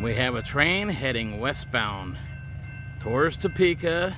We have a train heading westbound towards Topeka.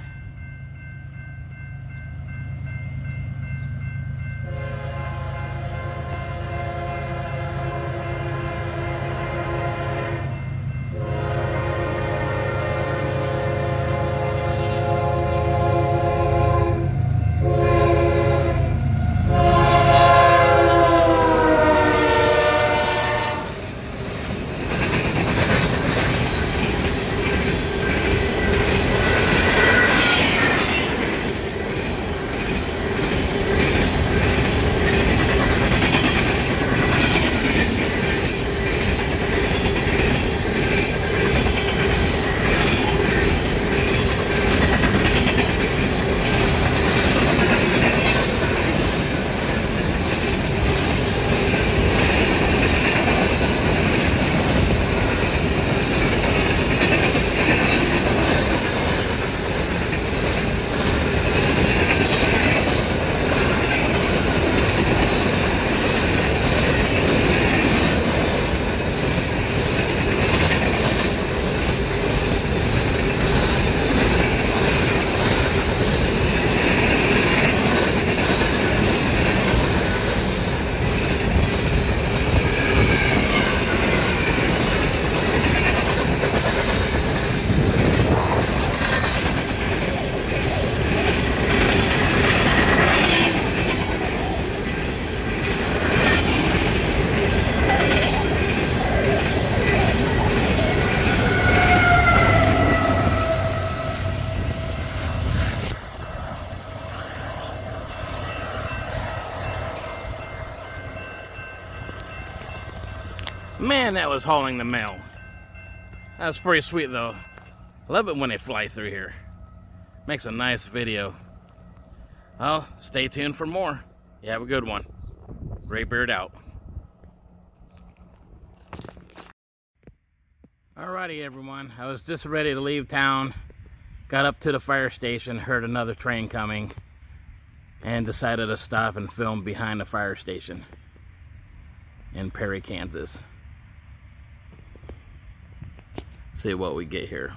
Man, that was hauling the mail. That's pretty sweet though. Love it when they fly through here. Makes a nice video. Well, stay tuned for more. You have a good one. Graybeard out. Alrighty everyone, I was just ready to leave town. Got up to the fire station, heard another train coming, and decided to stop and film behind the fire station in Perry, Kansas. See what we get here.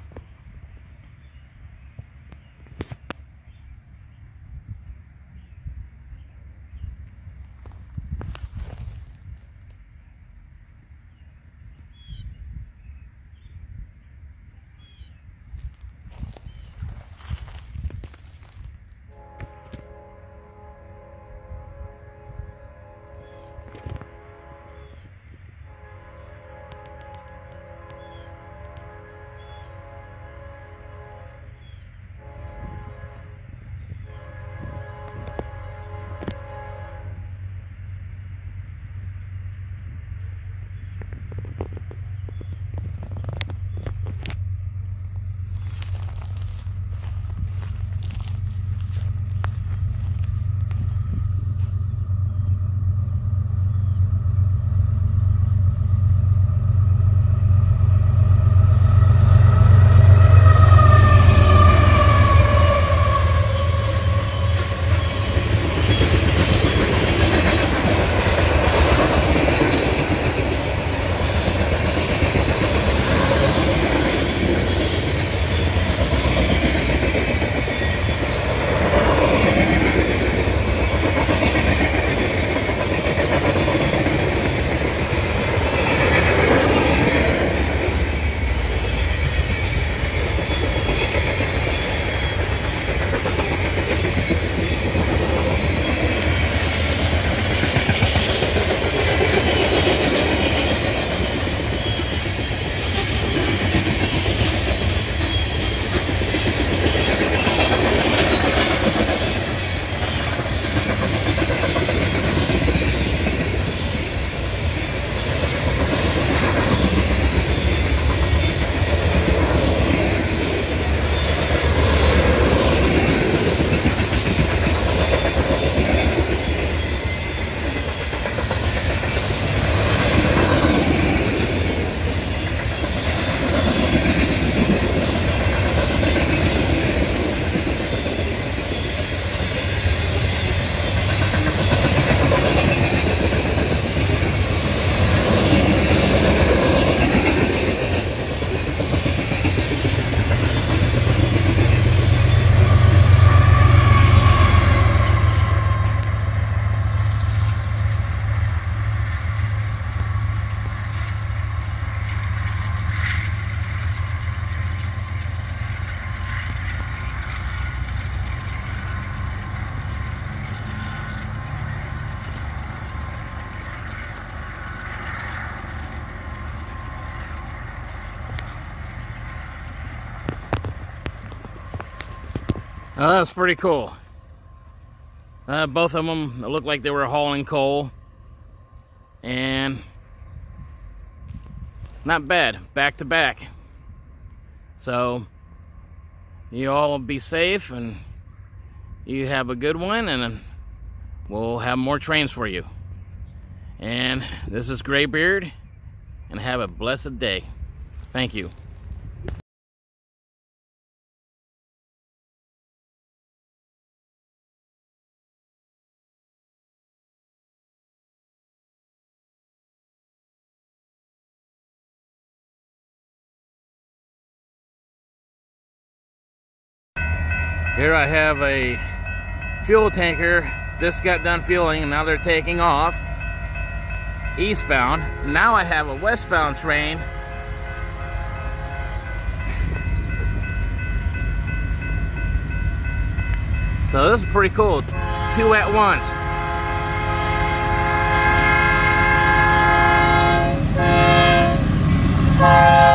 That's pretty cool. Uh, both of them looked like they were hauling coal. And not bad, back to back. So, you all be safe and you have a good one, and we'll have more trains for you. And this is Graybeard, and have a blessed day. Thank you. Here I have a fuel tanker. This got done fueling and now they're taking off eastbound. Now I have a westbound train. So this is pretty cool. Two at once. Well,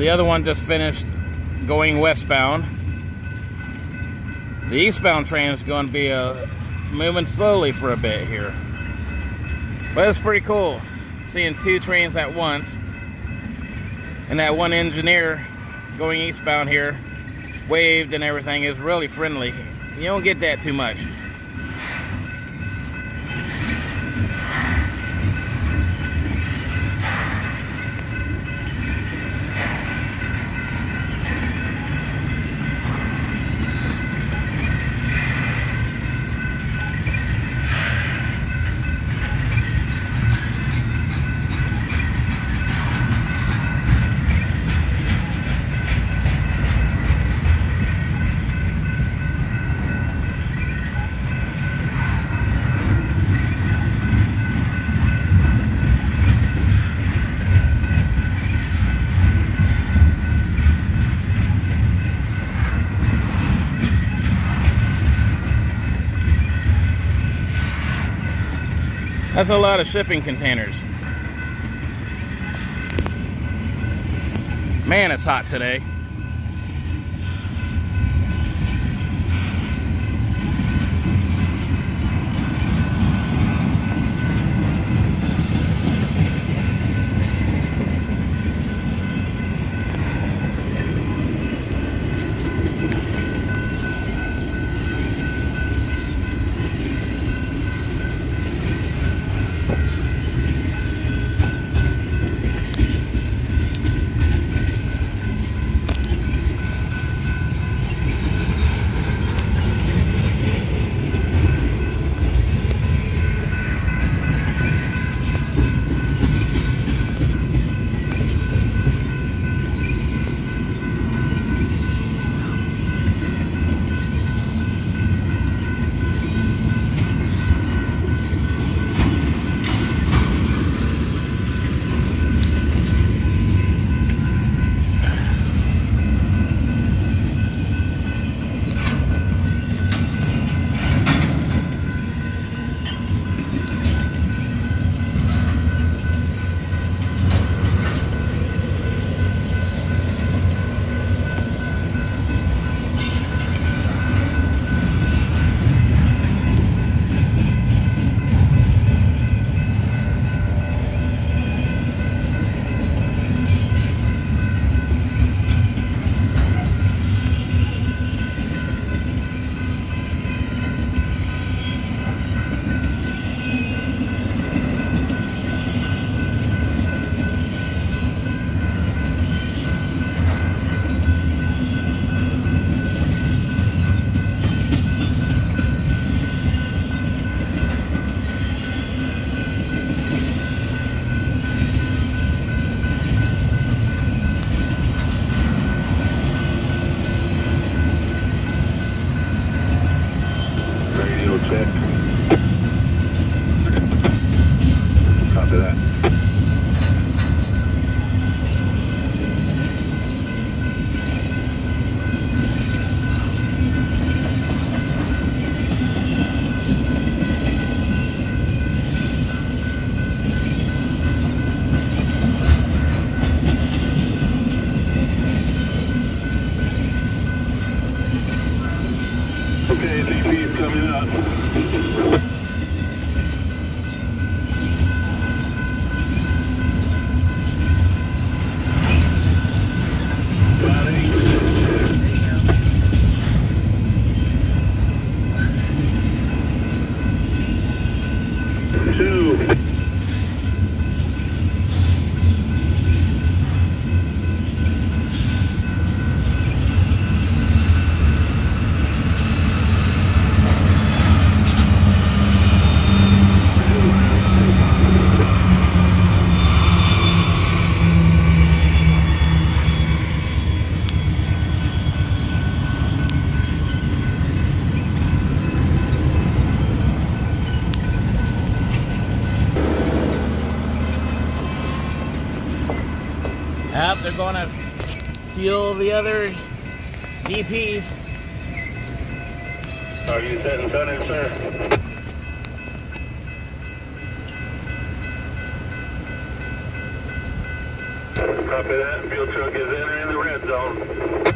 the other one just finished going westbound. The eastbound train is going to be uh, moving slowly for a bit here. But it's pretty cool seeing two trains at once. And that one engineer going eastbound here waved and everything is really friendly. You don't get that too much. That's a lot of shipping containers. Man, it's hot today. They're going to fuel the other DPs. Are you setting tonnage, sir? Copy that. Fuel truck is entering the red zone.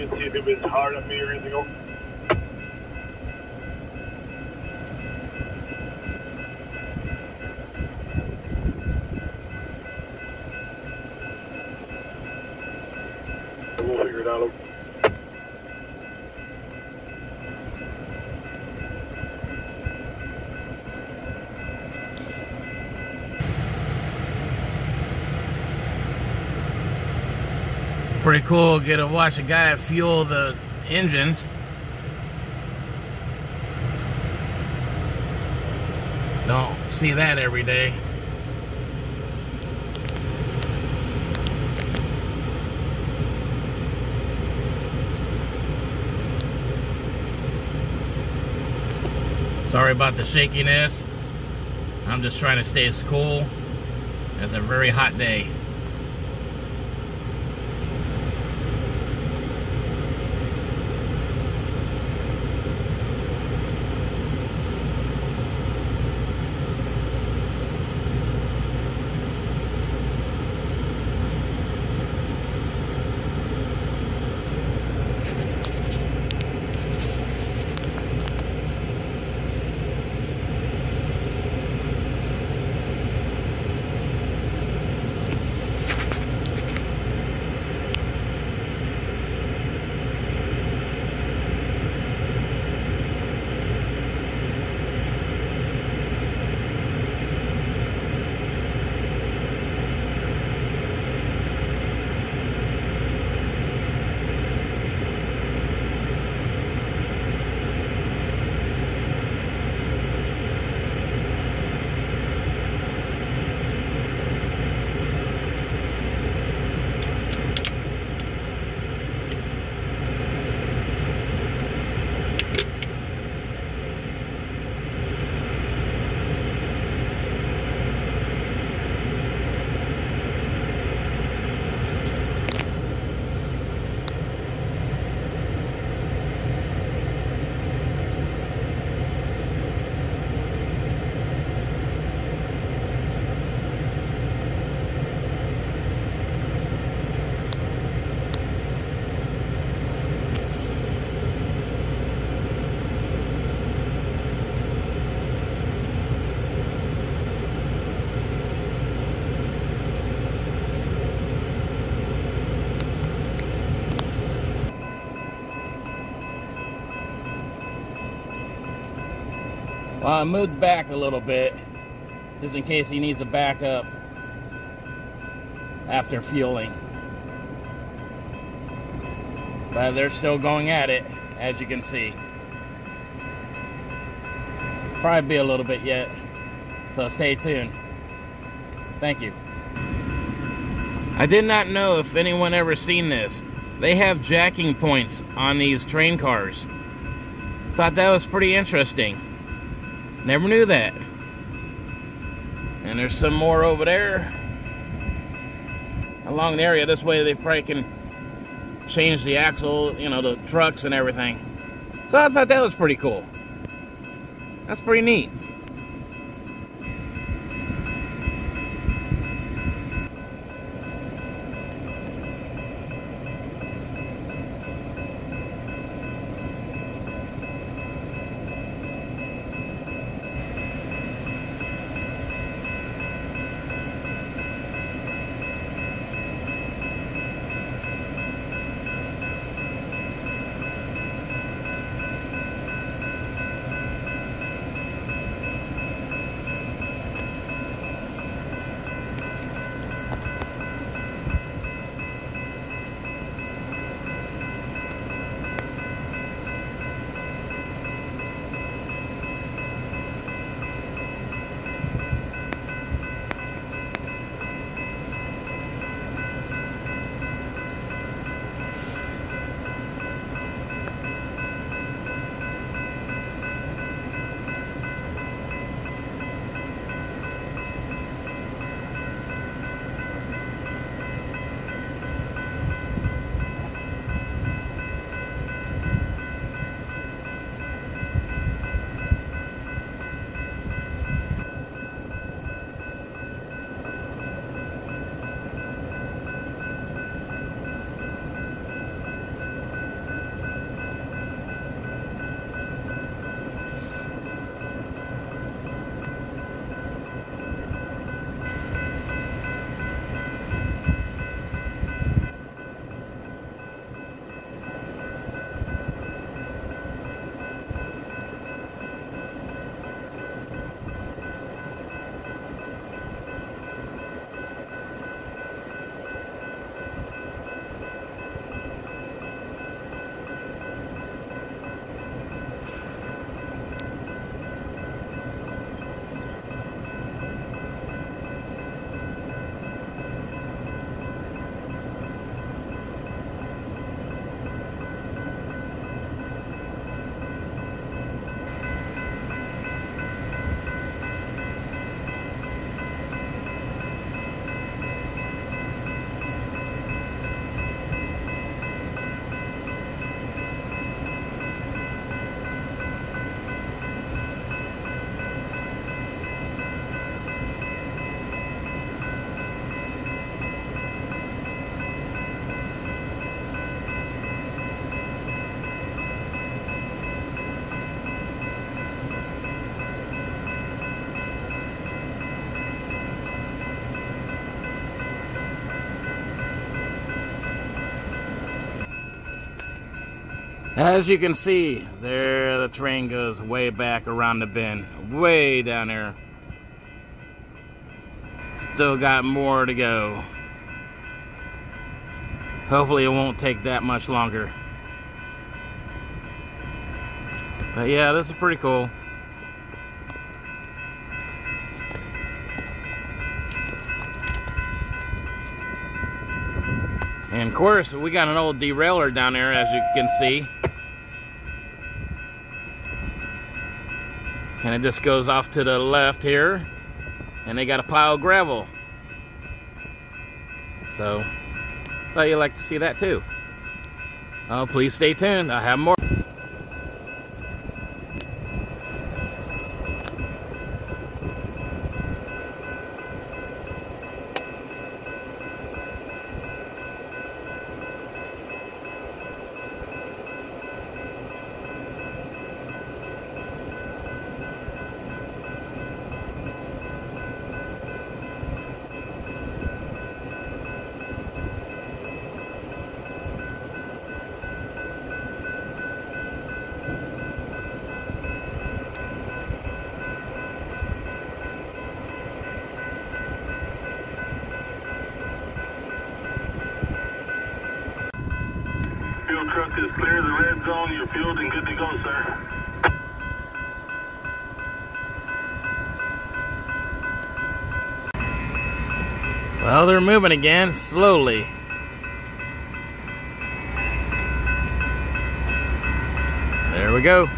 See if it was hard on me or anything else. We'll figure it out. Pretty cool. Get to watch a guy fuel the engines. Don't see that every day. Sorry about the shakiness. I'm just trying to stay as cool. It's a very hot day. I moved back a little bit, just in case he needs a backup after fueling. But they're still going at it as you can see. Probably be a little bit yet, so stay tuned. Thank you. I did not know if anyone ever seen this. They have jacking points on these train cars. Thought that was pretty interesting. Never knew that. And there's some more over there. Along the area this way they probably can change the axle, you know, the trucks and everything. So I thought that was pretty cool. That's pretty neat. As you can see, there the train goes way back around the bend, way down there. Still got more to go. Hopefully it won't take that much longer. But yeah, this is pretty cool. And of course, we got an old derailer down there, as you can see. And it just goes off to the left here. And they got a pile of gravel. So, thought you'd like to see that too. Oh, please stay tuned. I have more. You're fueled and good to go, sir. Well, they're moving again, slowly. There we go.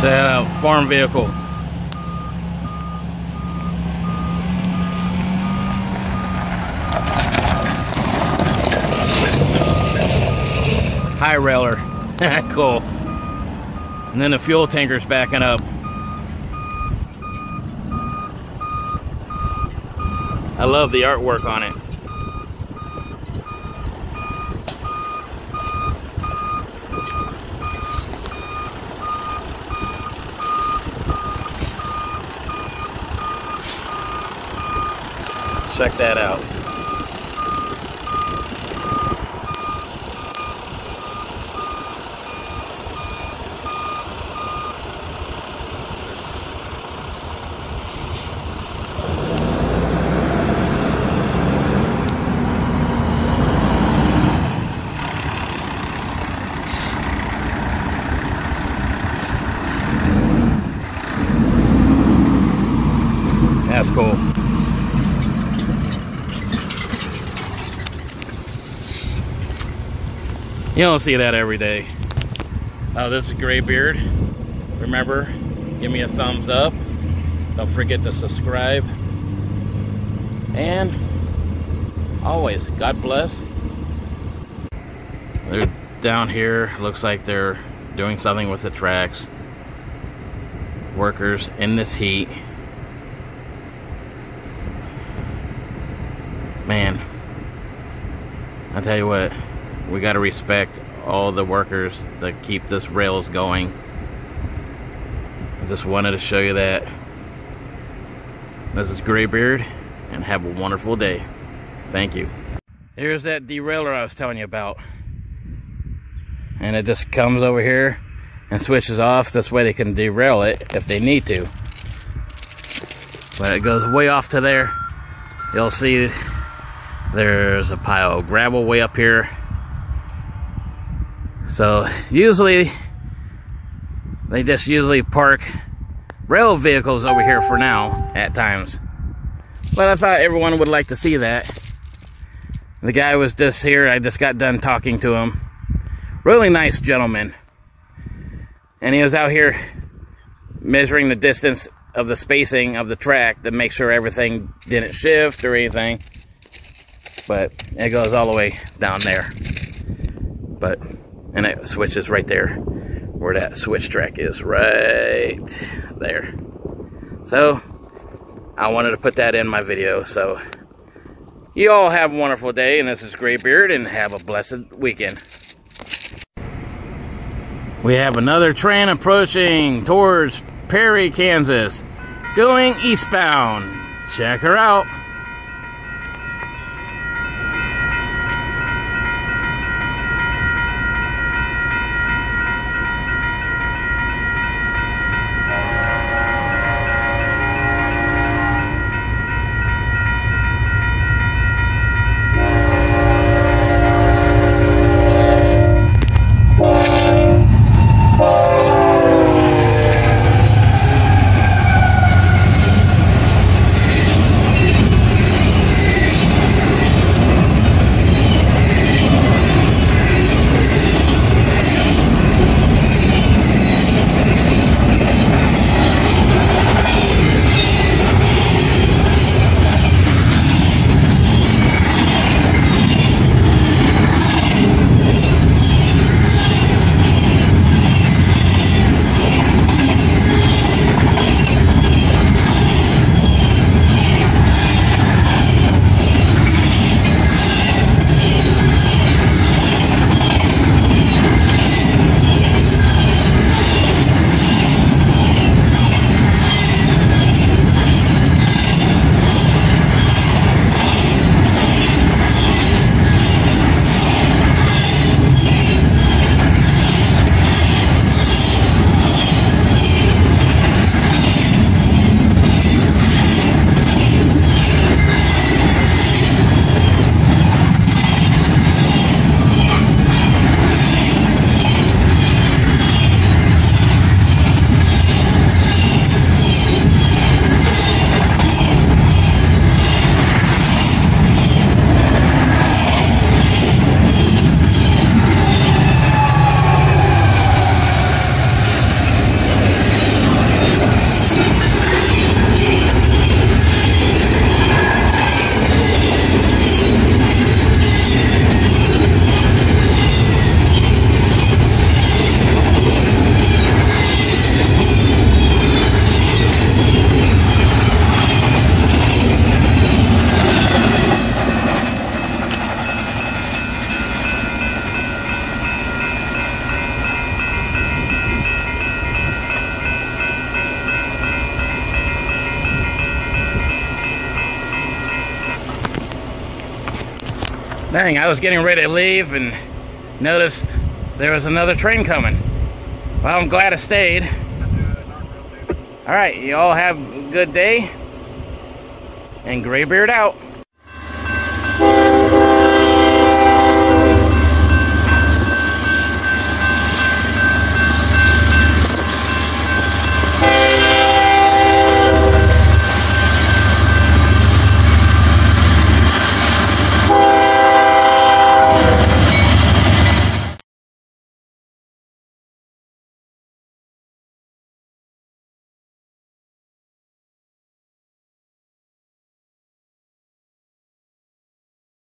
It's a farm vehicle. High railer. cool. And then the fuel tanker's backing up. I love the artwork on it. Check that out. That's cool. You don't see that every day. Oh, this is Graybeard. Remember, give me a thumbs up. Don't forget to subscribe. And always, God bless. They're down here. Looks like they're doing something with the tracks. Workers in this heat. Man, I tell you what, we got to respect all the workers that keep this rails going. I just wanted to show you that. This is Graybeard, and have a wonderful day. Thank you. Here's that derailer I was telling you about. And it just comes over here and switches off. This way they can derail it if they need to. But it goes way off to there. You'll see there's a pile of gravel way up here. So usually they just usually park rail vehicles over here for now at times. But I thought everyone would like to see that. The guy was just here. I just got done talking to him. Really nice gentleman. And he was out here measuring the distance of the spacing of the track to make sure everything didn't shift or anything but it goes all the way down there. But, and it switches right there where that switch track is, right there. So, I wanted to put that in my video. So, you all have a wonderful day, and this is Graybeard, and have a blessed weekend. We have another train approaching towards Perry, Kansas, going eastbound. Check her out. I was getting ready to leave and noticed there was another train coming. Well, I'm glad I stayed. All right, you all have a good day. And Graybeard out.